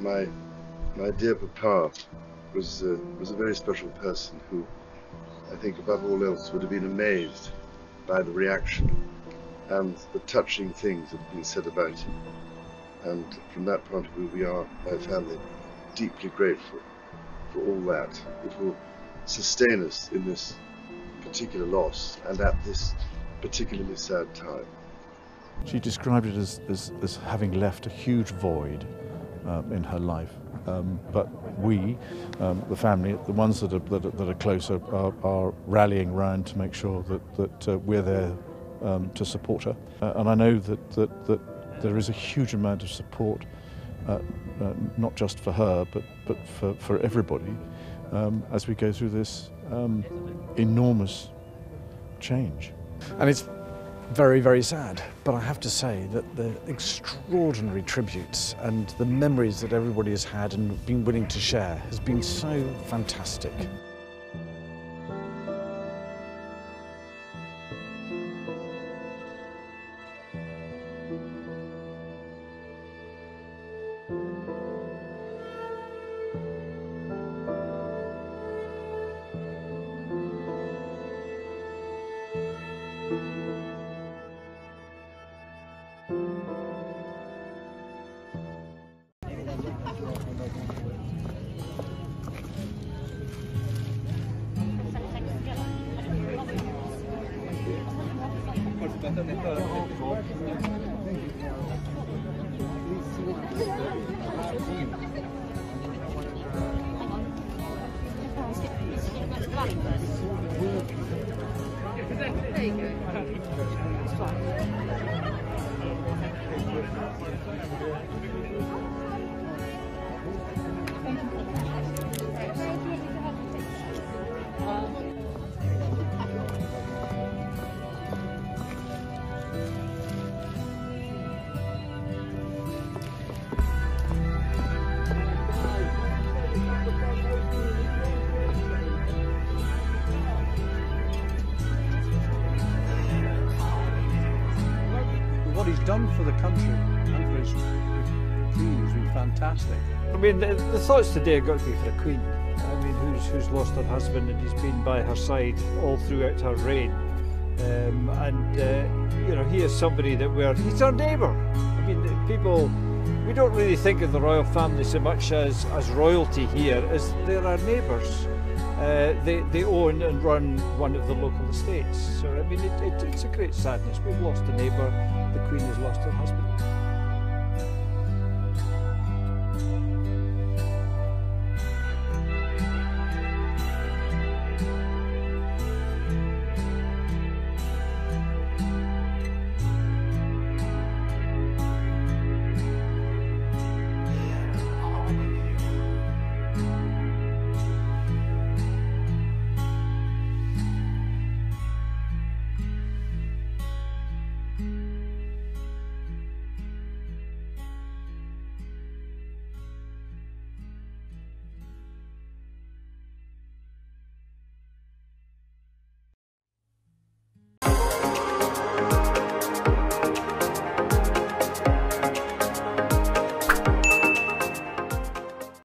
My, my dear papa was, uh, was a very special person who, I think above all else, would have been amazed by the reaction and the touching things that have been said about him. And from that point of view, we are, my family, deeply grateful for all that. It will sustain us in this particular loss and at this particularly sad time. She described it as, as, as having left a huge void uh, in her life. Um, but we, um, the family, the ones that are, that are, that are closer, are, are, rallying round to make sure that, that uh, we're there um, to support her. Uh, and I know that, that, that there is a huge amount of support, uh, uh, not just for her, but, but for, for everybody, um, as we go through this um, enormous change. And it's very, very sad. But I have to say that the extraordinary tributes and the memories that everybody has had and been willing to share has been so fantastic. There you he's done for the country and for his queen has been fantastic. I mean, the, the thoughts today have got to be for the queen. I mean, who's who's lost her husband and he's been by her side all throughout her reign. Um, and uh, you know, he is somebody that we're he's our neighbour. I mean, people we don't really think of the royal family so much as as royalty here as they're our neighbours. uh, they, they own and run one of the local estates. So, I mean, it, it, it's a great sadness. We've lost a neighbour, the Queen has lost her husband.